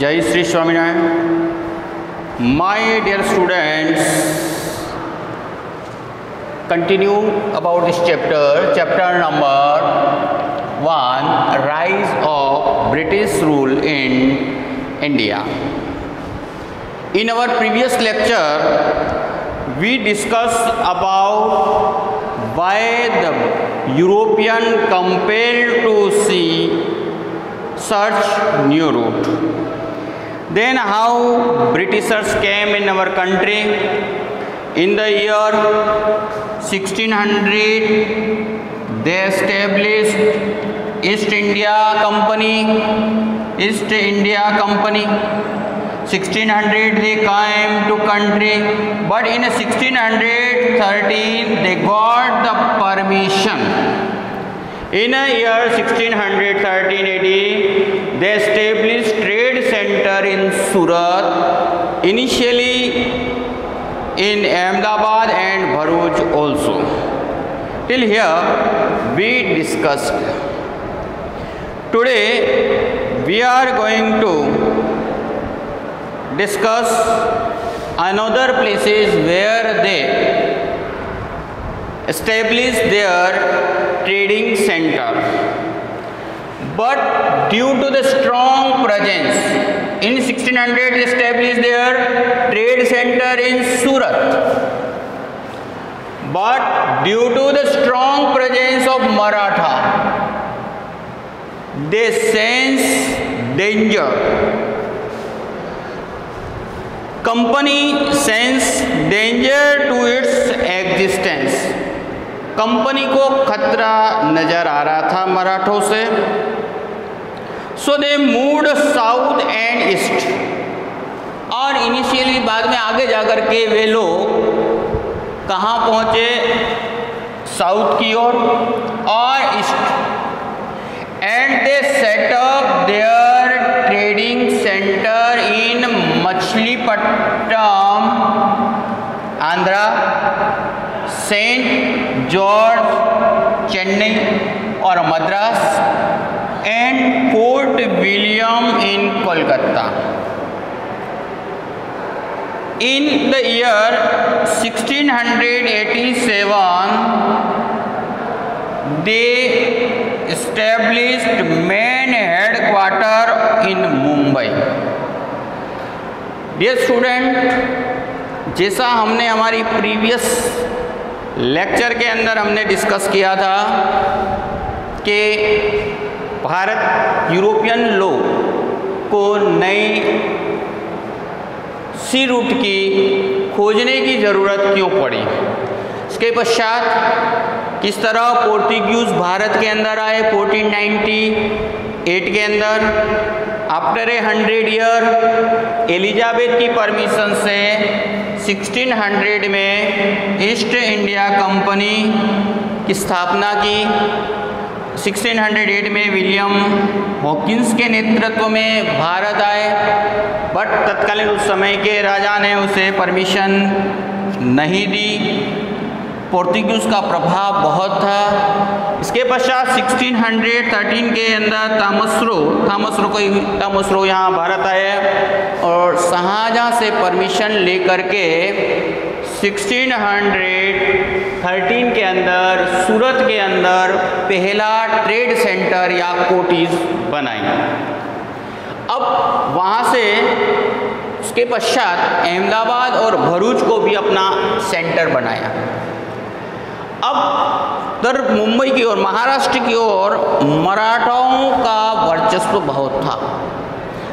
जय Shri Swaminarayan my dear students continue about this chapter chapter number one rise of British rule in India in our previous lecture we discussed about why the european compelled to see such new route Then how Britishers came in our country in the year 1600 they established East India Company East India Company 1600 they came to country but in 1613 they got the permission in a year 1613 AD they established center in Surat, initially in Ahmedabad and Bharuch also. Till here we discussed. Today we are going to discuss another places where they establish their trading center. but due to the strong presence in 1600 established their trade center in Surat but due to the strong presence of Maratha they sense danger company sense danger to its existence company को खतरा नज़र आ रहा था मराठों से so they moved south and east और initially बाद में आगे जाकर के वे लोग कहाँ पहुँचे साउथ की ओर और east and they set up their trading centre in Machilipatnam Andhra saint George fort William in Kolkata in the year 1687 they established main headquarter in Mumbai dear student जैसा हमने हमारी प्रीवियस लेक्चर के अंदर हमने discuss किया था कि Bharat European लोग को नए सी रूट की खोजने की ज़रूरत क्यों पड़ी इसके पश्चात किस तरह पोर्टिग्यूज भारत के अंदर आए 1498 के अंदर after a hundred year Elizabeth की परमिशन से 1600 में ईस्ट इंडिया कंपनी की स्थापना की 1608 में विलियम हॉकिंस के नेतृत्व में भारत आए बट तत्कालीन उस समय के राजा ने उसे परमिशन नहीं दी पोर्तुगीज का प्रभाव बहुत था इसके पश्चात 1613 के अंदर तामसरो तामसरो को तामसरो यहाँ भारत आए और शाहजहाँ से परमिशन लेकर के 1600 थर्टीन के अंदर सूरत के अंदर पहला ट्रेड सेंटर या कोटीज बनाई अब वहाँ से उसके पश्चात अहमदाबाद और भरूच को भी अपना सेंटर बनाया अब उत्तर मुंबई की ओर महाराष्ट्र की ओर मराठाओं का वर्चस्व बहुत था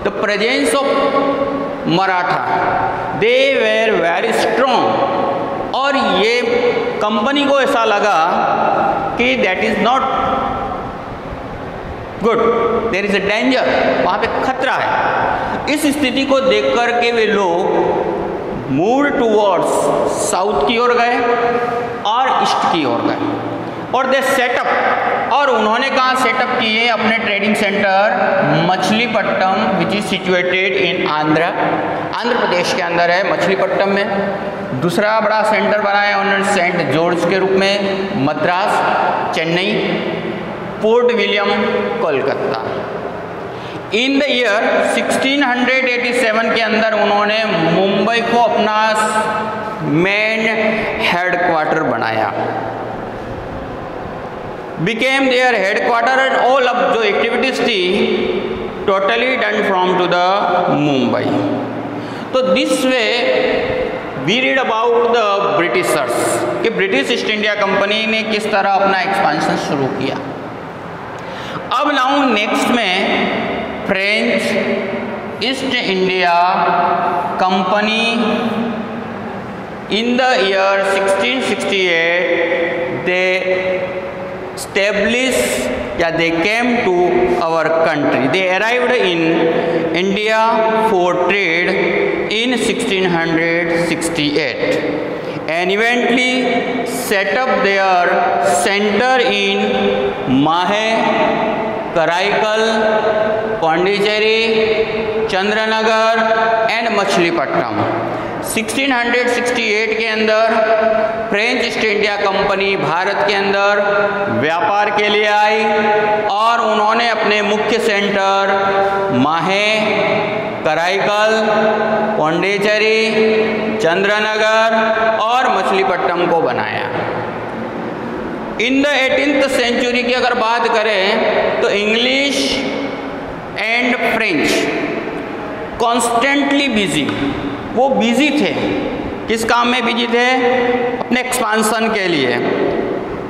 the presence of Maratha they were very strong और ये कंपनी को ऐसा लगा कि that is not good there is a danger वहां पे खतरा है इस स्थिति को देख करके वे लोग मूव टूवर्ड्स साउथ की ओर गए और ईस्ट की ओर गए और दे सेटअप और उन्होंने कहा सेटअप किए अपने trading centre Machilipatnam which is situated in Andhra Andhra Pradesh के अंदर है मछलीपट्टम में दूसरा बड़ा सेंटर बनाया उन्होंने सेंट जॉर्ज के रूप में Madras Chennai port William Kolkata in the year 1687 के अंदर उन्होंने मुंबई को अपना मेन हेडक्वार्टर बनाया became headquarter and all अब जो एक्टिविटीज थी totally done from to the Mumbai तो this way we read about the Britishers कि ब्रिटिश ईस्ट इंडिया कंपनी ने किस तरह अपना एक्सपांशन शुरू किया अब लाऊ नेक्स्ट में French east India company in the year 1668 they establish yeah, they came to our country they arrived in india for trade in 1668 and eventually set up their center in mahe Karaikal Pondicherry Chandernagore and Machilipatnam 1668 के अंदर French east India company Bharat के अंदर व्यापार के लिए आई और उन्होंने अपने मुख्य सेंटर माहे कराईकल पौंडीचेरी चंद्रनगर और मछलीपट्टनम को बनाया इन द एटींथ सेंचुरी की अगर बात करें तो English and French constantly busy वो बिजी थे किस काम में बिजी थे अपने एक्सपांसन के लिए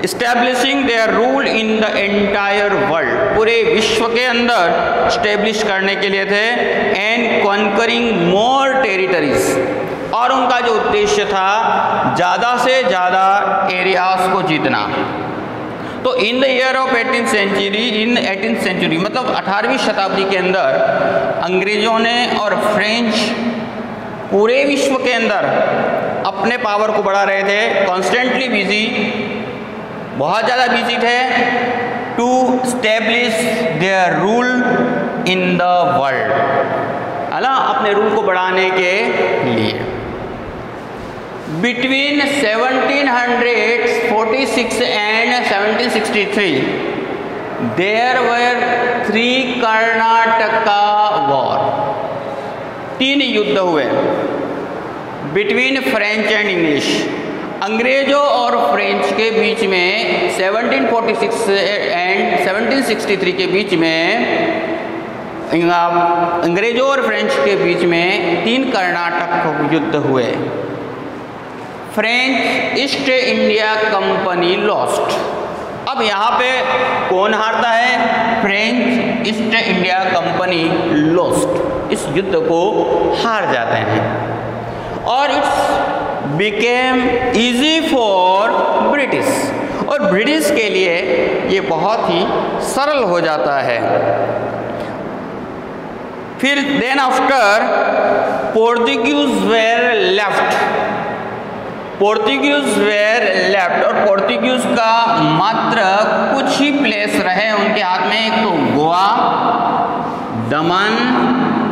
establishing their rule in the entire world पूरे विश्व के अंदर स्टेब्लिश करने के लिए थे एंड कॉन्करिंग मोर टेरिटरीज़ और उनका जो उद्देश्य था ज़्यादा से ज़्यादा एरियाज को जीतना तो in the year of eighteen century in eighteen century मतलब 18वीं शताब्दी के अंदर अंग्रेज़ों ने और फ्रेंच पूरे विश्व के अंदर अपने पावर को बढ़ा रहे थे कॉन्स्टेंटली बिजी बहुत ज़्यादा बिजी थे to establish their rule in the world है ना अपने रूल को बढ़ाने के लिए between 1746 and 1763 there were three Karnataka war तीन युद्ध हुए बिटवीन फ्रेंच एंड इंग्लिश अंग्रेजों और फ्रेंच के बीच में 1746 एंड 1763 के बीच में अंग्रेजों और फ्रेंच के बीच में तीन कर्नाटक युद्ध हुए French east India company lost अब यहाँ पे कौन हारता है French east India company lost इस युद्ध को हार जाते हैं और it's became easy for British और ब्रिटिश के लिए ये बहुत ही सरल हो जाता है फिर then after Portuguese were left Portuguese were left और पोर्तुगीज का मात्र कुछ ही प्लेस रहे उनके हाथ में एक तो Goa Daman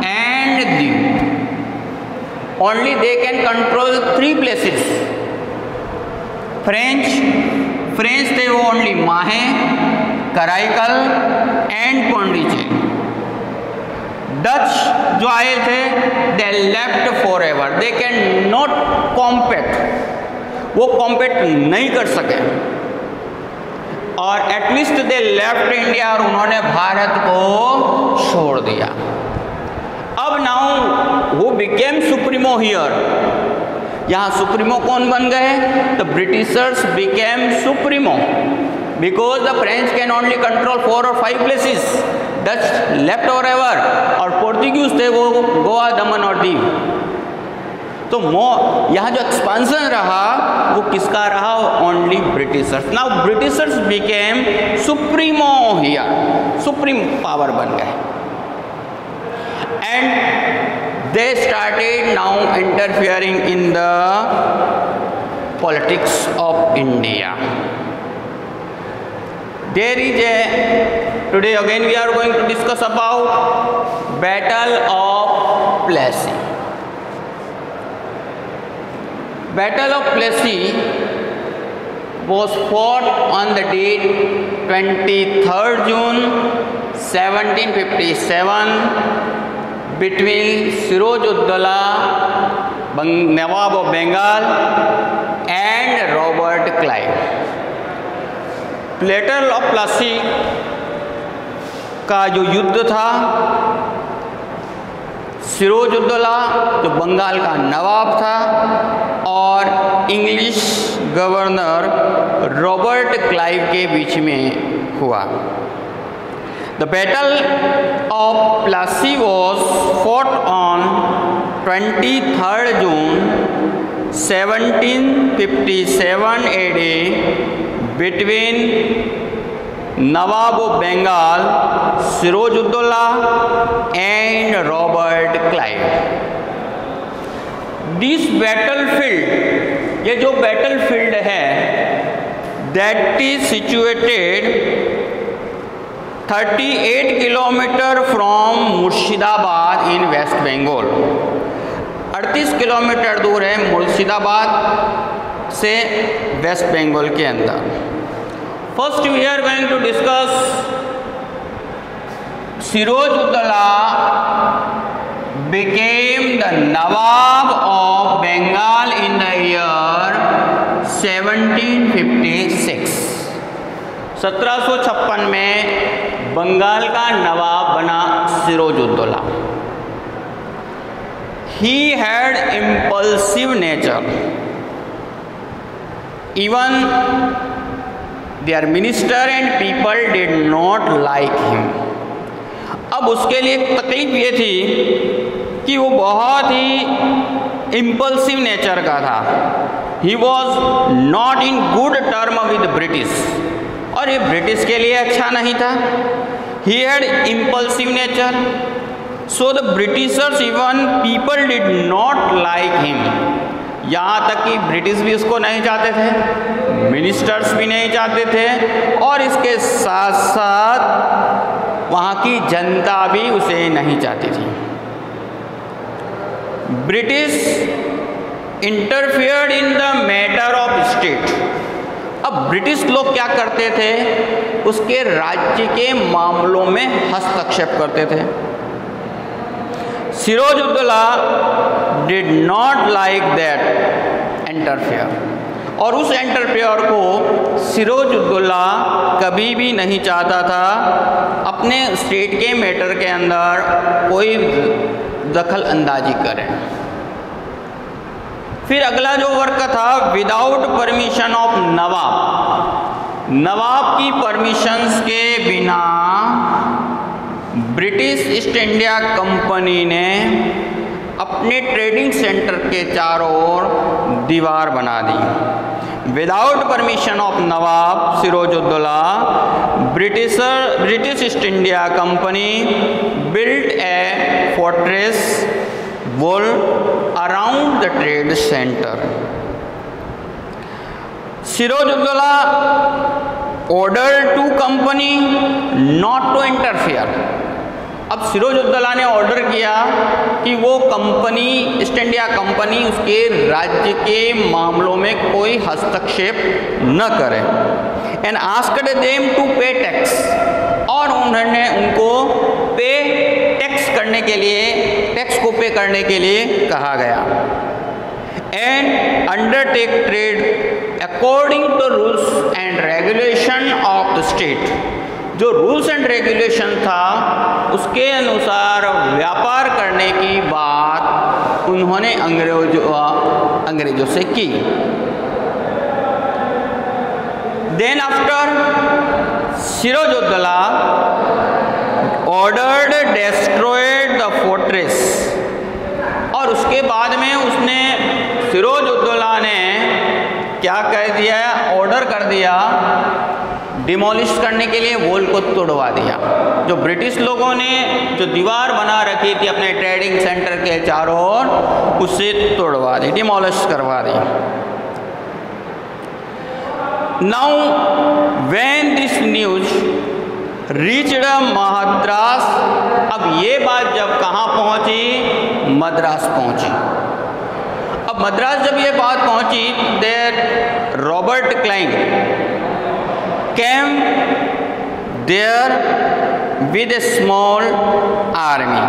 and Diu only they can control three places French French थे वो ओनली माहे कराइकल एंड पौंडीचेरी डच जो आए थे they left for ever they can not compact वो कॉम्पैक्ट नहीं कर सके और एटलीस्ट दे लेफ्ट इंडिया और उन्होंने भारत को छोड़ दिया अब नाउ वो बिकेम सुप्रीमो हियर यहां सुप्रीमो कौन बन गए the Britishers became supremo because the French can only control four और फाइव प्लेसेस डच लेफ्ट और एवर और पोर्टुगीज थे वो गोवा दमन और दीव तो मो यहाँ जो एक्सपांसन रहा वो किसका रहा only Britishers now Britishers became supremo here supreme power बन गए and they started now interfering in the politics of India Today again we are going to discuss about Battle of Plassey. Battle of Plassey was fought on the date 23rd June 1757 between Sirajuddaula, Nawab of Bengal and Robert Clive. Battle of Plassey का जो युद्ध था सिरोजुद्दौला जो बंगाल का नवाब था और English governor Robert Clive के बीच में हुआ the battle of Plassey was fought on twenty third June 1757 AD between Nawab Bengal Siraj Sirajuddaulah and Robert Clive this battle field ये जो बैटल फील्ड है that is situated 38 kilometre from Murshidabad in west Bengal 38 kilometre दूर है मुर्शिदाबाद से west Bengal के अंदर first we are going to discuss Siraj Sirajuddaulah became the Nawab of Bengal in the year 1756 1756 में बंगाल का नवाब बना Siraj Sirajuddaulah he had impulsive nature even their minister and people did not like him अब उसके लिए तकलीफ ये थी कि वो बहुत ही इम्पल्सिव नेचर का था he was not in good term with British और ये ब्रिटिश के लिए अच्छा नहीं था he had impulsive nature so the Britishers even people did not like him यहाँ तक कि ब्रिटिश भी उसको नहीं चाहते थे मिनिस्टर्स भी नहीं चाहते थे और इसके साथ साथ वहाँ की जनता भी उसे नहीं चाहती थी British interfered in the matter of state अब ब्रिटिश लोग क्या करते थे उसके राज्य के मामलों में हस्तक्षेप करते थे Siraj Uddaulah did not like that interfere और उस एंटरप्रेयर को सिरोज उद्दुल्ला कभी भी नहीं चाहता था अपने स्टेट के मैटर के अंदर कोई दखल अंदाजी करें फिर अगला जो वर्क था विदाउट परमिशन ऑफ नवाब नवाब की परमिशंस के बिना ब्रिटिश ईस्ट इंडिया कंपनी ने अपने ट्रेडिंग सेंटर के चारों ओर दीवार बना दी without permission of Nawab Sirajuddaulah Britisher British east India company built a fortress wall around the trade centre Sirajuddaulah order to company not to interfere अब सिरोजुद्दौला ने order किया कि वो कंपनी ईस्ट इंडिया कंपनी उसके राज्य के मामलों में कोई हस्तक्षेप न करे and asked them to pay tax और उन्होंने उनको पे टैक्स करने के लिए टैक्स को पे करने के लिए कहा गया and undertake trade according to rules and regulation of the state जो रूल्स एंड रेगुलेशन था उसके अनुसार व्यापार करने की बात उन्होंने अंग्रेजों अंग्रेजों से की then after Sirajuddaulah ordered destroyed the fortress और उसके बाद में उसने सिरोजोदला ने क्या कर दिया ऑर्डर कर दिया डिमोलिश करने के लिए वॉल को तोड़वा दिया जो ब्रिटिश लोगों ने जो दीवार बना रखी थी अपने ट्रेडिंग सेंटर के चारों ओर उसे तोड़वा दी डिमोलिश करवा दी now when this news reached Madras अब ये बात जब कहाँ पहुंची मद्रास पहुंची अब मद्रास जब ये बात पहुंची there Robert Clive came there with a small army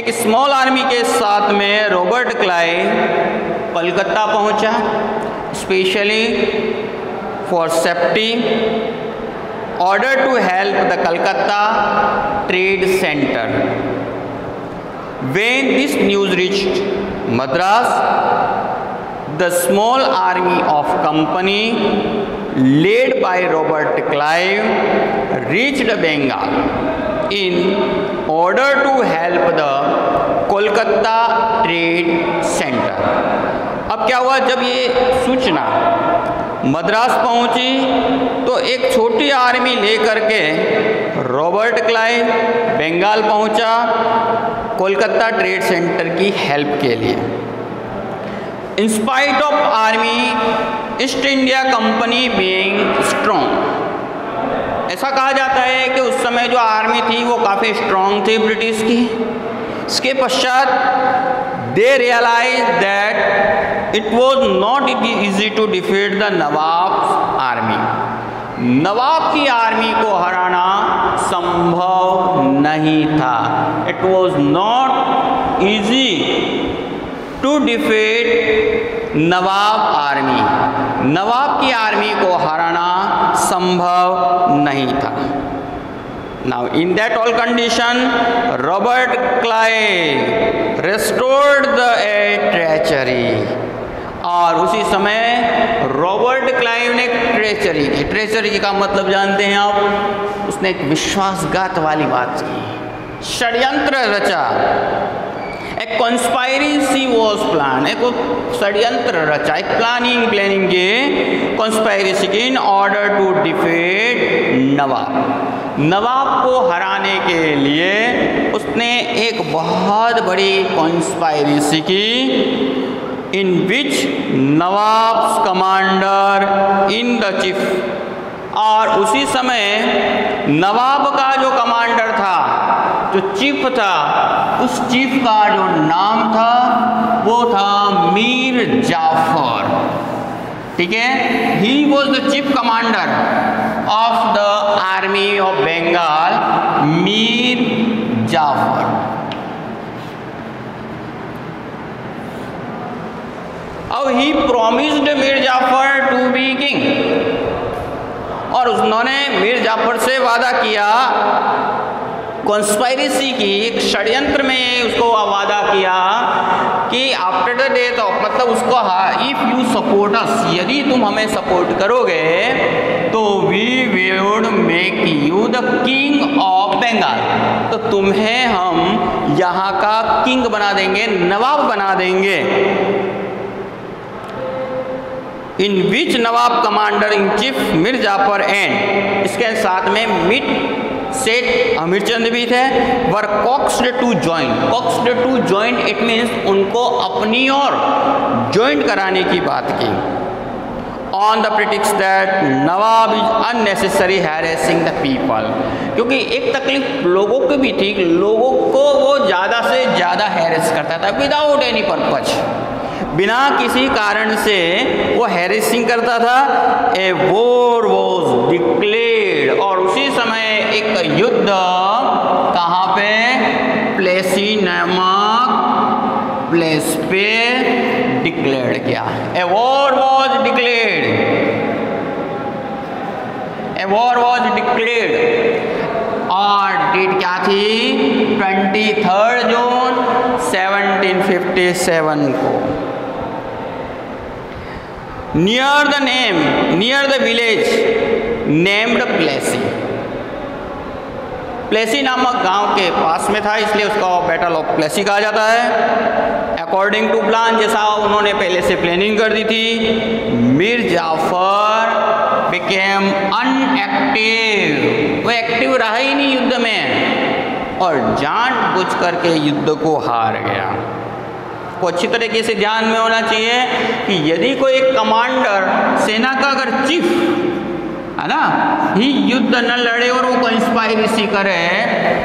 एक small army के साथ में रॉबर्ट क्लाई कलकत्ता पहुंचा specially for safety order to help the Calcutta trade centre when this news reached madras the small army of company led by Robert Clive reached Bengal in order to help the Kolkata trade centre अब क्या हुआ जब ये सूचना मद्रास पहुंची तो एक छोटी आर्मी लेकर के रॉबर्ट क्लाइव बंगाल पहुंचा कोलकाता ट्रेड सेंटर की हेल्प के लिए in spite of army east India company being strong ऐसा कहा जाता है कि उस समय जो आर्मी थी वो काफ़ी स्ट्रॉन्ग थी ब्रिटिश की इसके पश्चात they realize that it was not easy to defeat the Nawab army नवाब की आर्मी को हराना संभव नहीं था it was not easy to defeat Nawab army नवाब की आर्मी को हराना संभव नहीं था in that all condition Robert Clive restored the a treachery और उसी समय रॉबर्ट क्लाइव ने ट्रेचरी की ट्रेचरी का मतलब जानते हैं आप उसने एक विश्वासघात वाली बात की षड्यंत्र रचा एक कॉन्स्पायरेंसी वॉज प्लान एक षड्यंत्र रचा एक प्लानिंग प्लानिंग के कॉन्स्पायरेसी की in order to defeat Nawab नवाब को हराने के लिए उसने एक बहुत बड़ी कॉन्स्पायरेसी की in which nawab commander in the chief और उसी समय नवाब का जो कमांडर था जो चीफ था उस चीफ का जो नाम था वो था मीर जाफर ठीक है he was the chief commander of the army of Bengal Mir Jafar अब he promised Mir Jafar to be king और उन्होंने मीर जाफर से वादा किया कॉन्स्पायरेसी की एक षड्यंत्र में उसको वादा किया कि आफ्टर द डेथ ऑफ मतलब उसको इफ यू सपोर्ट अस यदि तुम हमें सपोर्ट करोगे तो we would make you the king of Bengal तो तुम्हें हम यहाँ का किंग बना देंगे नवाब बना देंगे in which Nawab commander in chief Mir Jafar and इसके साथ में मिट सेट चंद भी थे were coaxed to join coaxed to join it means उनको अपनी ओर ज्वाइन कराने की बात की on the pretext that Nawab is unnecessary harassing the people क्योंकि एक तकलीफ लोगों की भी थी लोगों को वो ज़्यादा से ज़्यादा हैरेस करता था विदाउट एनी पर्पज बिना किसी कारण से वो हैरेसिंग करता था ए वोर वॉज डिक्लेयर और उसी समय एक युद्ध कहाँ पे प्लेसी नामक प्लेस पे डिक्लेयर किया a war was declared a war was declared और डेट क्या थी ट्वेंटी थर्ड जून 1757 को near the name near the village named Plassey Plassey नामक गांव के पास में था इसलिए उसको बैटल ऑफ प्लेसी कहा जाता है अकॉर्डिंग टू प्लान जैसा उन्होंने पहले से प्लानिंग कर दी थी मीर जाफर बिकेम अनएक्टिव वो एक्टिव रहा ही नहीं युद्ध में और जान बुझ करके युद्ध को हार गया को अच्छी तरीके से ध्यान में होना चाहिए कि यदि कोई कमांडर सेना का अगर चीफ है ना ही युद्ध न लड़े और वो इसी करे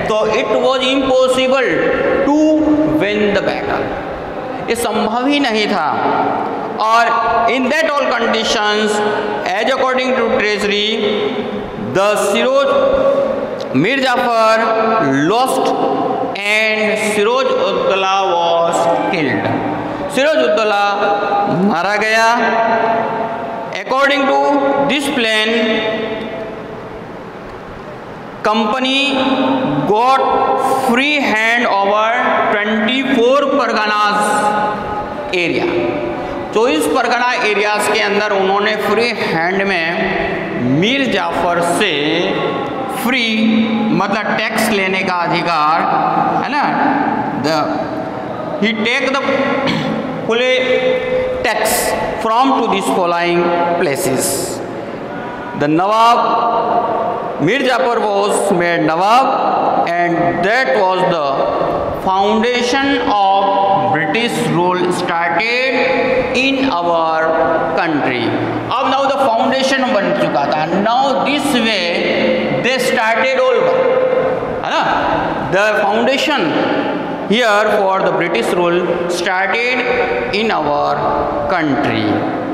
तो it was impossible to win the battle ये संभव ही नहीं था और in that all conditions as according to treachery the Siraj Mir Jafar lost and Siraj Uddaulah was killed Siraj Uddaulah मारा गया to this plan company company free hand over twenty four Pargana area चौबीस Pargana area के अंदर उन्होंने free hand में मीर जाफर से free मतलब tax लेने का अधिकार है ना द ही टेक द खुले Tax from to these following places. The Nawab, Jafar was made Nawab and that was the foundation of British rule started in our country. Now, now the foundation ban chuka tha. Now this way they started all. The foundation here for the British rule started in our country.